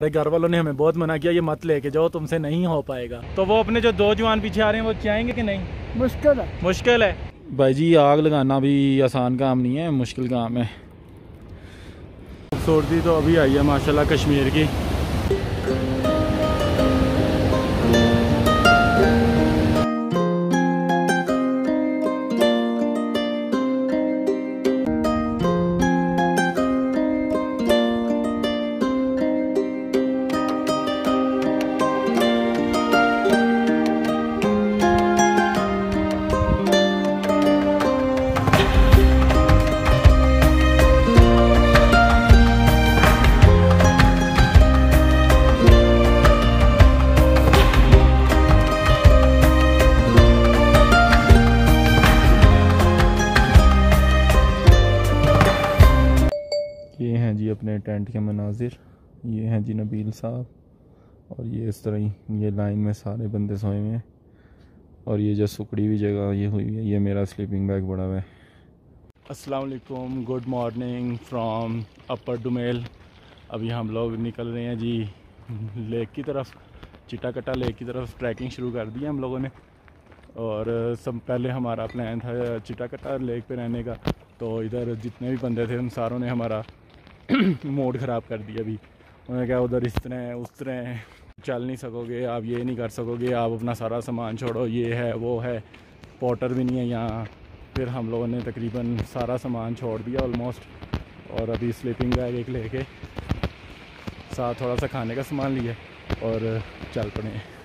घर वालों ने हमें बहुत मना किया ये मत लेके जाओ तुमसे नहीं हो पाएगा। तो वो अपने जो दो जवान पीछे आ रहे हैं वो चाहेंगे कि नहीं? मुश्किल है। मुश्किल है। भाई जी आग लगाना भी आसान काम नहीं है मुश्किल काम है। खूबसूरती तो अभी आई है माशाल्लाह कश्मीर की। मनाजिर ये हैं जी नबील साहब और ये इस तरह ही, ये लाइन में सारे बंदे सोए हुए हैं। और ये जो सुकड़ी हुई जगह, ये हुई है, ये मेरा स्लीपिंग बैग बड़ा हुआ है। अस्सलाम वालेकुम good morning from upper Dumail अभी हम लोग निकल रहे हैं जी, लेक की तरफ़, चिटाकटा लेक की तरफ़ ट्रैकिंग शुरू कर दी है हम लोगों ने। और सब पहले हमारा प्लान था चिटाकटा लेक पे रहने का तो इधर जितने भी बंदे थे उन सारों ने हमारा मूड ख़राब कर दिया अभी। उन्होंने कहा, उधर इस तरह है, उस तरह चल नहीं सकोगे, आप ये नहीं कर सकोगे, आप अपना सारा सामान छोड़ो, ये है, वो है। पोटर भी नहीं है यहाँ। फिर हम लोगों ने तकरीबन सारा सामान छोड़ दिया ऑलमोस्ट और अभी स्लीपिंग बैग एक लेके साथ थोड़ा सा खाने का सामान लिया और चल पड़े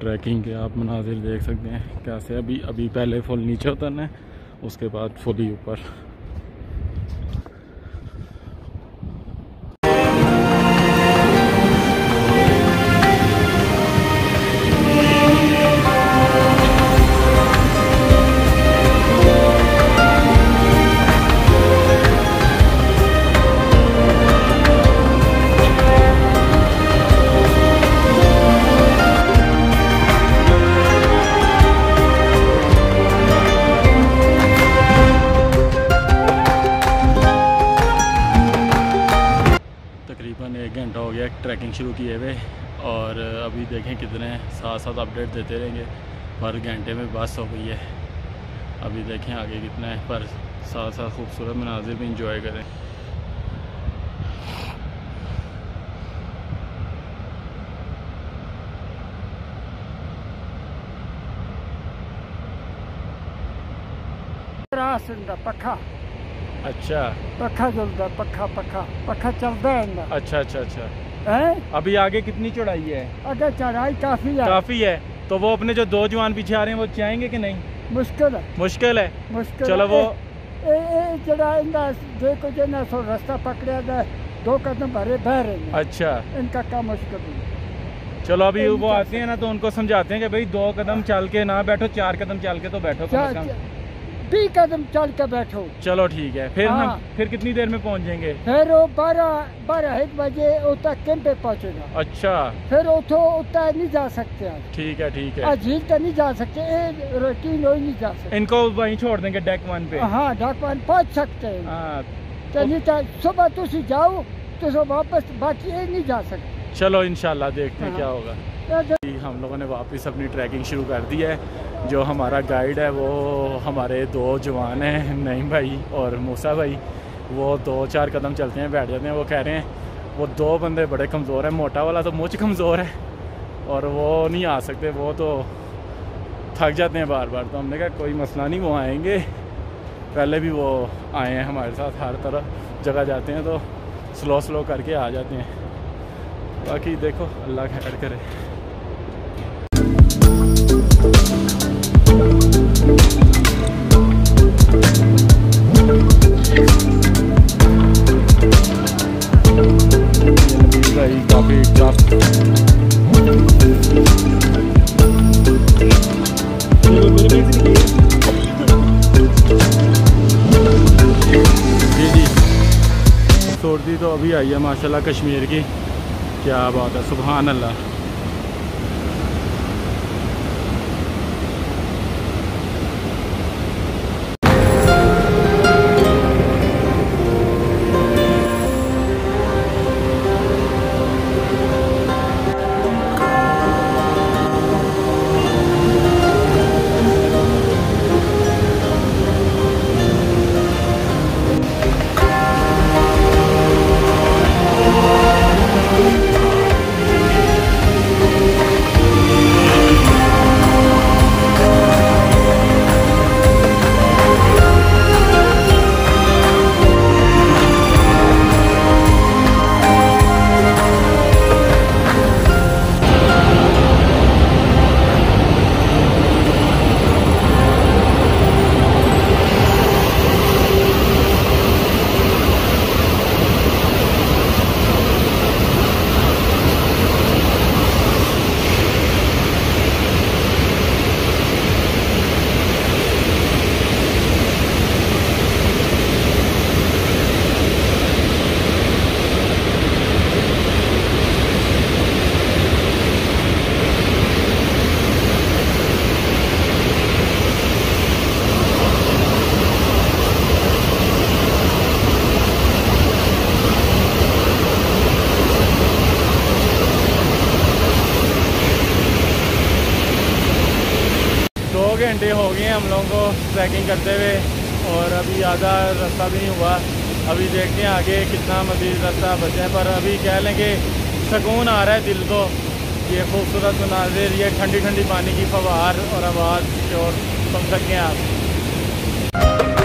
ट्रैकिंग के आप मनाजिर देख सकते हैं कैसे अभी अभी पहले फुल नीचे उतरना है, उसके बाद फुल ही ऊपर। साथ साथ अपडेट देते रहेंगे। पर घंटे में बस हो गई है। अभी देखें आगे कितना है पर साथ साथ खूबसूरत मनाजिर भी इंजॉय करें। पखा अच्छा। पखा चलता पखा पखा पखा चलता है अच्छा अच्छा अच्छा। है? अभी आगे कितनी चढ़ाई है? अगर चढ़ाई काफ़ी है। काफ़ी है। तो वो अपने जो दो जवान पीछे आ रहे हैं वो चाहेंगे कि नहीं? मुश्किल है। मुश्किल है। मुश्किल चलो वो जरा देखो जो तो रास्ता पकड़ा जाए दो कदम भरे बह रहे अच्छा। इनका क्या मुश्किल है? चलो अभी वो आते हैं ना तो उनको समझाते हैं कि भाई दो कदम हाँ। चल के ना बैठो चार कदम चल के तो बैठो कम से कम। बीस कदम चल के बैठो। चलो ठीक है। फिर हाँ। हम फिर कितनी देर में पहुँच जाएँगे? फिर वो बारह बारह एक बजे उतना कैंप पे पहुंचेगा। अच्छा। फिर उठो उतना नहीं जा सकते ठीक है ठीक है। झील तो नहीं जा सकते नहीं जा सकते। इनको वहीं छोड़ देंगे डेक वन पे। हाँ डाकवान पहुँच सकते हैं। हाँ। तो तो सुबह तुम जाओ तो वापस बाकी नहीं जा सकते। चलो इनशाला देखते हैं हाँ। क्या होगा। जी, हम लोगों ने वापस अपनी ट्रैकिंग शुरू कर दी है। जो हमारा गाइड है, वो हमारे दो जवान हैं, नईम भाई और मूसा भाई। वो दो चार कदम चलते हैं, बैठ जाते हैं, वो कह रहे हैं, वो दो बंदे बड़े कमज़ोर हैं, मोटा वाला तो मुझ कमज़ोर है। और वो नहीं आ सकते, वो तो थक जाते हैं बार बार तो हमने कहा, कोई मसला नहीं, वो आएँगे। पहले भी वो आए हैं हमारे साथ, हर तरह जगह जाते हैं तो स्लो स्लो करके आ जाते हैं। बाकी देखो, अल्लाह खैर करे। तो अभी आई है माशाल्लाह कश्मीर की। क्या बात है सुबहान अल्लाह। घंटे हो गए हैं हम लोगों को ट्रैकिंग करते हुए और अभी आधा रास्ता भी नहीं हुआ। अभी देखते हैं आगे कितना मजीद रास्ता बचे हैं। पर अभी कह लें कि सुकून आ रहा है दिल को। ये खूबसूरत मनाजिर ये ठंडी ठंडी पानी की फवार और आवाज़ और सुन सकते हैं आप।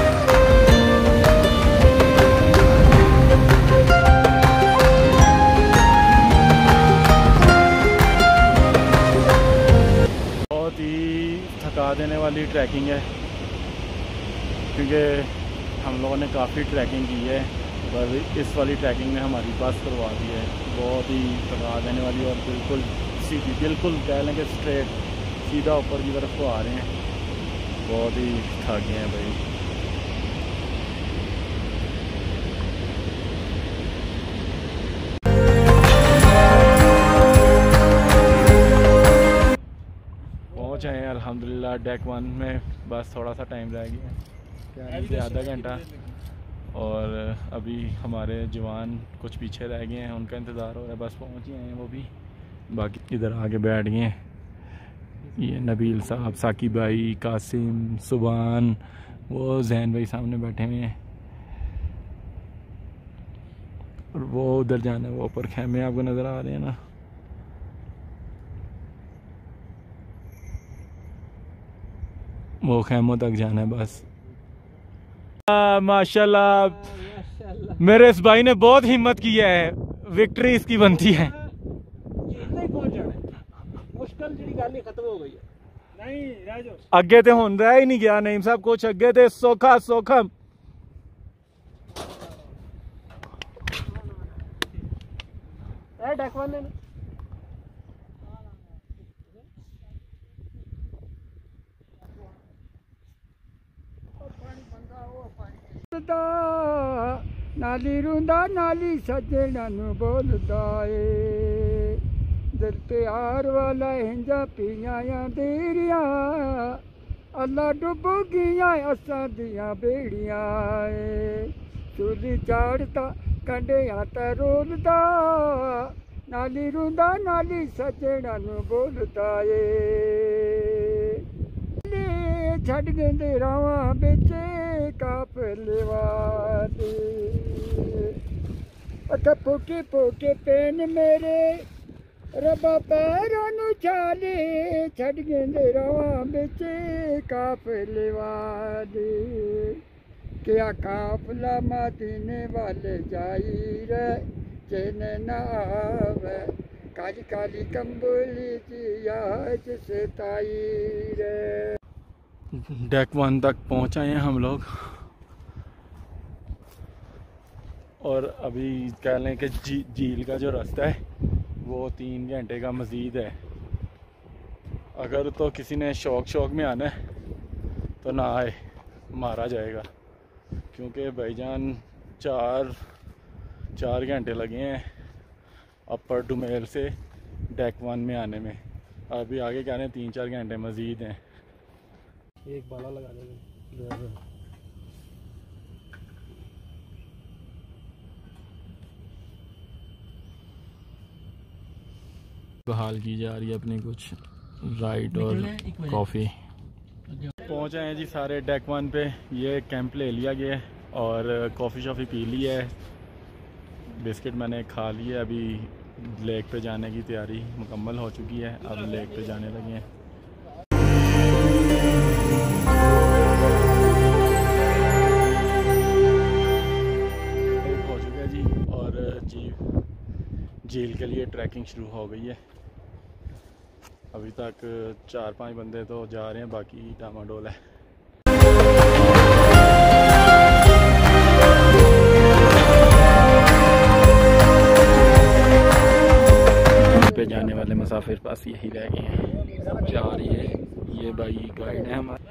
थका देने वाली ट्रैकिंग है। क्योंकि हम लोगों ने काफ़ी ट्रैकिंग की है, पर इस वाली ट्रैकिंग ने हमारी पास करवा दी है। बहुत ही थका देने वाली और बिल्कुल सीधी, बिल्कुल कह लें कि स्ट्रेट सीधा ऊपर की तरफ़ को आ रहे हैं। बहुत ही थक गए हैं भाई। पहुँच हैं, अल्हम्दुलिल्लाह डेक वन में। बस थोड़ा सा टाइम रह गया क्या आधा घंटा। और अभी हमारे जवान कुछ पीछे रह गए हैं, उनका इंतज़ार हो रहा है। बस पहुँच ही हैं वो भी। बाकी इधर आगे बैठ गए हैं। ये नबील साहब, साकी भाई, कासिम सुबान वो जैन भाई सामने बैठे हुए हैं। और वो उधर जाना है, वो ऊपर खेमे आपको नज़र आ रहे हैं ना। वो खेमों तक जाना है बस। माशाल्लाह। मेरे इस भाई ने बहुत हिम्मत की है। विक्ट्री इसकी बनती है। अगे तो हूँ रह ही नहीं गया नहीं सब कुछ अगे तो सौखा सौखा ਦਾ ਨਾਲੀ ਰੁੰਦਾ, ਨਾਲੀ ਸੱਜਣਾ ਨੂੰ ਬੋਲਦਾ ਏ। ਦਿਲ ਪਿਆਰ ਵਾਲਾ ਹਿੰਜਾ ਪੀਆਂ ਦੇਰੀਆਂ, ਅੱਲਾ ਡੁੱਬ ਗਈਆਂ ਅਸਾਂ ਦੀਆਂ ਬੇੜੀਆਂ ਏ। ਚੁੱਲੀ ਚਾੜਦਾ ਕੰਡਿਆਂ ਤੇ ਰੋਲਦਾ, ਨਾਲੀ ਰੁੰਦਾ, ਨਾਲੀ ਸੱਜਣਾ ਨੂੰ ਬੋਲਦਾ ਏ। ਛੱਡ ਗਏ ਰਾਵਾਂ ਵਿੱਚ ਕਾਫਲੇ ਵਾਦੇ ਅੱਖਾਂ ਫੋਕੇ ਫੋਕੇ ਪੈਨ ਮੇਰੇ ਰੱਬਾ ਪੈਰਾਂ ਨੂੰ ਚਾਲੇ ਛੱਡ ਗਏ ਰਾਵਾਂ ਵਿੱਚ ਕਾਫਲੇ ਵਾਦੇ ਕਿਆ ਕਾਫਲਾ ਮਦੀਨੇ ਵਾਲੇ ਜਾਈ ਰੇ ਚੈਨ ਨਾ ਆਵੇ ਕਾਲੀ ਕਾਲੀ ਕੰਬਲੀ ਜੀ ਆਜ ਸਤਾਈ ਰੇ डेक वन तक पहुँच आए हैं हम लोग और अभी कह लें कि झील जी, का जो रास्ता है वो तीन घंटे का मज़ीद है। अगर तो किसी ने शौक शौक में आना है तो ना आए मारा जाएगा। क्योंकि भाईजान चार चार घंटे लगे हैं अपर डुमेल से डेक वन में आने में। अभी आगे कह रहे हैं तीन चार घंटे मज़ीद हैं। एक बाला लगा देंगे। बहाल की जा रही है अपनी कुछ राइड और कॉफ़ी। पहुँचे हैं जी सारे डेक वन पे। ये कैंप ले लिया गया है और कॉफ़ी शॉफ़ी पी ली है। बिस्किट मैंने खा लिया अभी लेक पे जाने की तैयारी मुकम्मल हो चुकी है। अब लेक पे जाने लगे हैं। ट्रैकिंग शुरू हो गई है। अभी तक चार पाँच बंदे तो जा रहे हैं, बाकी डामाडोल है। पे जाने वाले मुसाफिर पास यही रह गए हैं। जा रही है। ये भाई गाइड है हमारे।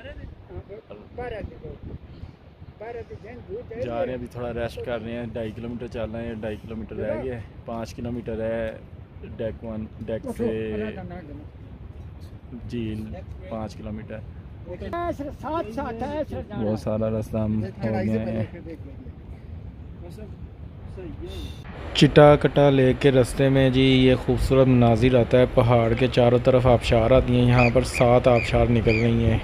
जा रहे हैं अभी थोड़ा रेस्ट कर रहे हैं ढाई किलोमीटर चल रहे हैं ढाई किलोमीटर रह गए पाँच किलोमीटर है डेक वन डेक से झील पाँच किलोमीटर। वो सारा रास्ता हम हो गए हैं। चिटा कटा लेक के रास्ते में जी ये खूबसूरत मनाजिर आता है पहाड़ के चारों तरफ़ आबशार आती हैं यहाँ पर सात आबशार निकल रही हैं।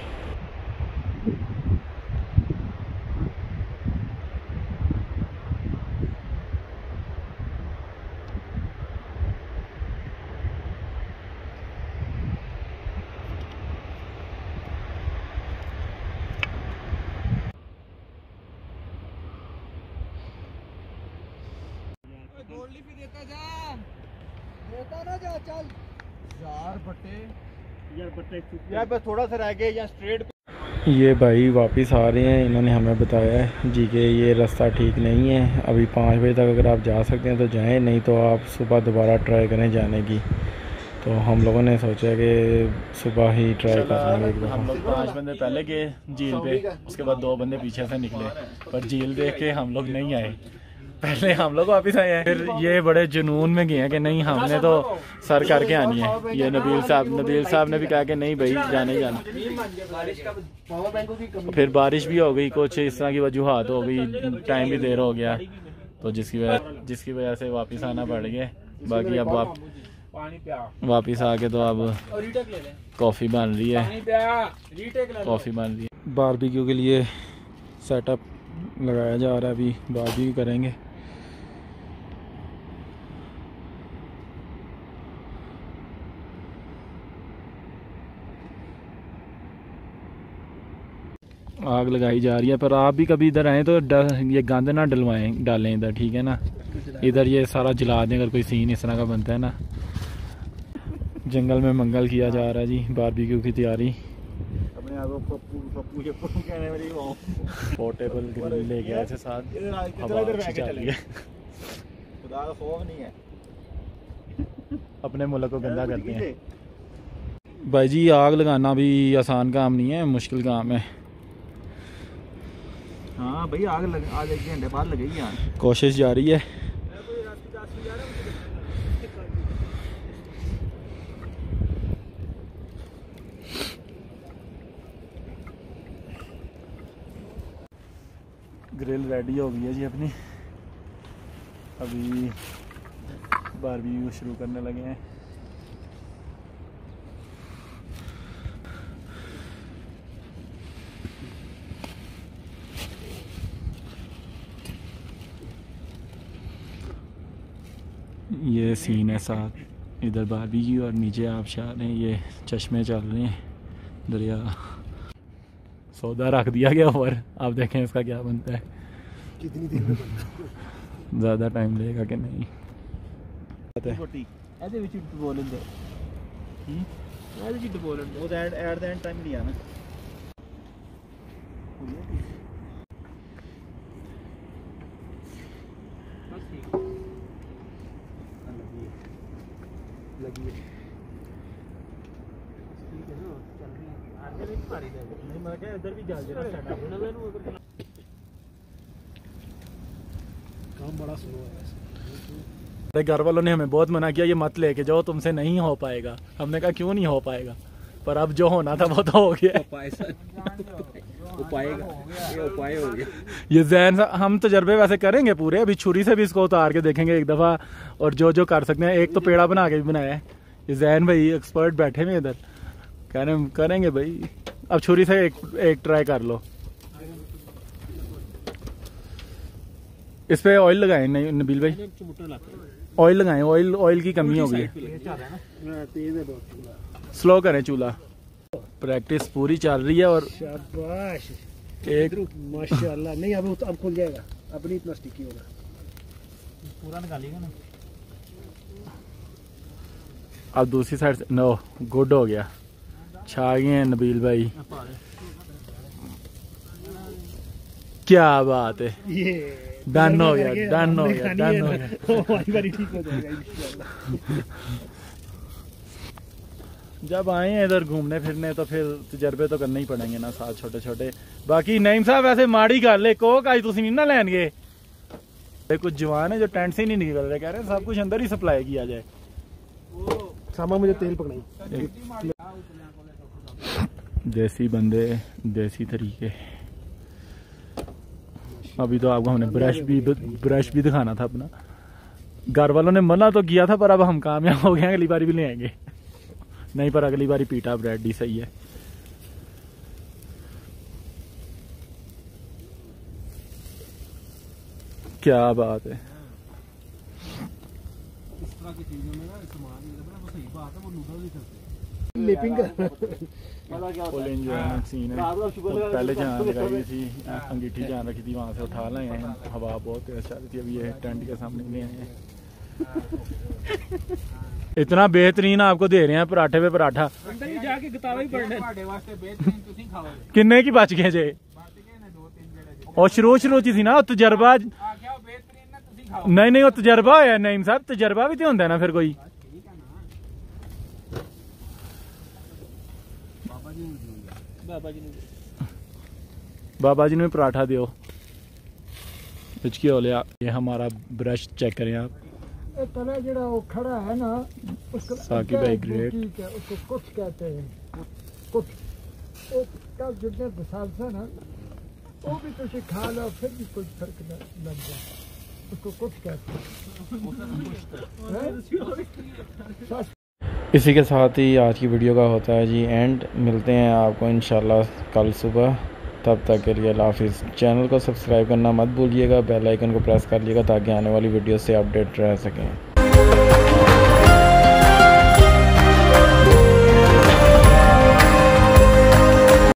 यार बस थोड़ा सा रह गया या स्ट्रेट ये भाई वापस आ रहे हैं इन्होंने हमें बताया है। जी के ये रास्ता ठीक नहीं है। अभी पाँच बजे तक अगर आप जा सकते हैं तो जाएँ नहीं तो आप सुबह दोबारा ट्राई करें जाने की। तो हम लोगों ने सोचा कि सुबह ही ट्राई कर लेंगे। हम लोग पाँच बंदे पहले गए झील पे उसके बाद दो बंदे पीछे से निकले। पर झील देख के हम लोग नहीं आए। पहले हम लोग वापिस आए हैं। फिर ये बड़े जुनून में गए हैं कि नहीं, हमने तो सर करके आनी है। ये नबील साहब नबील साहब ने भी कहा कि नहीं भाई, जाने ही जाना। फिर बारिश भी हो गई, कुछ इस तरह की वजूहत हो गई टाइम भी देर हो गया। तो जिसकी वजह जिसकी वजह से वापस आना पड़ गया। बाकी अब आप वापस आके तो अब कॉफ़ी बन रही है। कॉफ़ी बन रही है। बारबेक्यू के लिए सेटअप लगाया जा रहा है अभी। बारबेक्यू करेंगे। आग लगाई जा रही है पर आप भी कभी इधर आए तो डल, ये गंद ना डलवाएँ डालें इधर ठीक है ना? इधर ये सारा जला दें अगर कोई सीन इस तरह का बनता है ना। जंगल में मंगल किया जा रहा है जी बारबेक्यू की तैयारी। पोर्टेबल ग्रिल ले गया थे साथ। हवा अच्छी चल रही है। खुदा का खौफ नहीं है। अपने मुल्क को गंदा करते हैं। भाई जी आग लगाना भी आसान काम नहीं है मुश्किल काम है। हाँ भाई आग लग आज एक घंटे बाद लगेगी यार। कोशिश जारी है। ग्रिल रेडी हो गई है जी अपनी। अभी बारबेक्यू शुरू करने लगे हैं। ये सीन है साथ इधर बारबेक्यू और नीचे आबशार हैं ये चश्मे चल रहे हैं दरिया सौदा रख दिया गया ऊपर आप देखें इसका क्या बनता है कितनी देर में ज़्यादा टाइम लगेगा कि नहीं ਰੋਟੀ ਇਹਦੇ ਵਿੱਚ ਬੋਲਣ ਦੇ ਹੂੰ ਇਹਦੇ ਵਿੱਚ ਬੋਲਣ ਦੇ ਉਹ ad at the end time ਨਹੀਂ ਆਣਾ लगी है। ठीक है ना चल रही है। आगे भी मारी नहीं मैं क्या इधर भी जा देना स्टार्ट होना मैंने अगर काम बड़ा स्लो है वैसे। घर वालों ने हमें बहुत मना किया ये मत लेके जाओ तुमसे नहीं हो पाएगा। हमने कहा क्यों नहीं हो पाएगा? पर अब जो होना था वो तो हो गया। उपाय हो गया। ये जैन सा- हम तजर्बे वैसे करेंगे पूरे। अभी छुरी से भी इसको उतार के देखेंगे एक दफ़ा और जो जो कर सकते हैं। एक तो पेड़ा बना के भी बनाया है। ये जैन भाई एक्सपर्ट बैठे हुए इधर। कह रहे करेंगे भाई। अब छुरी से एक एक ट्राई कर लो। इस पे ऑयल लगाए नहीं नबील भाई। ऑयल लगाएँ। ऑयल ऑयल की कमी हो गई स्लो करें चूल्हा। प्रैक्टिस पूरी चल रही है और शाबाश। एक माशाल्लाह। नहीं अब अब खुल जाएगा। अब नहीं इतना स्टिकी होगा। पूरा निकालिएगा ना। अब दूसरी साइड से नो गुड हो गया। छा गए हैं नबील भाई। क्या बात है। ये डन हो गया डन हो गया डन हो गया हमारी बारी ठीक हो जाएगा इंशाल्लाह जब आए हैं इधर घूमने फिरने तो फिर तजर्बे तो करने ही पड़ेंगे ना साथ छोटे छोटे बाकी नईम साहब वैसे माड़ी गल है कोक आज तुम नहीं ना लैनगे ये कुछ जवान है जो टेंट से ही नहीं निकल रहे कह रहे हैं सब कुछ अंदर ही सप्लाई किया जाए। सामा मुझे तेल पकड़ाई देसी बंदे देसी तरीके। अभी तो आपको हमने ब्रश भी ब्रश भी दिखाना था अपना। घर वालों ने मना तो किया था पर अब हम कामयाब हो गए अगली बार भी ले आएँगे। नहीं पर अगली बारी पीटा ब्रेड ही सही है। क्या बात है। लिपिंग फुल एंजॉयमेंट सीन है वो पहले जहाँ लगाई थी अंगीठी जहाँ रखी थी वहाँ से उठा लाए हैं। हवा बहुत तेज चल रही थी अभी ये टेंट के सामने ले आए हैं। इतना बेहतरीन आपको दे रहे हैं पराठे पे पराठा। किन्ने की बच गए जे? और शुरू शुरू ची थी ना तजर्बा नहीं नहीं तजर्बा होया नईम साहब तजर्बा भी तो होंगे ना फिर कोई। बाबा जी ने पराठा दियो। लिया ये हमारा ब्रश चेक करें आप। तना जड़ा वो खड़ा है ना उसको साकी भाई ग्रेट ठीक है उसको कुछ कहते हैं कुछ वो का जितने से ना वो भी तुझे खा लो फिर भी कुछ फ़र्क लग जाए उसको कुछ कहते हैं इसी के साथ ही आज की वीडियो का होता है जी एंड मिलते हैं आपको इंशाल्लाह कल सुबह। तब तक के लिए हाफिज़। चैनल को सब्सक्राइब करना मत भूलिएगा, बेल आइकन को प्रेस कर लीजिएगा ताकि आने वाली वीडियो से अपडेट रह सकें।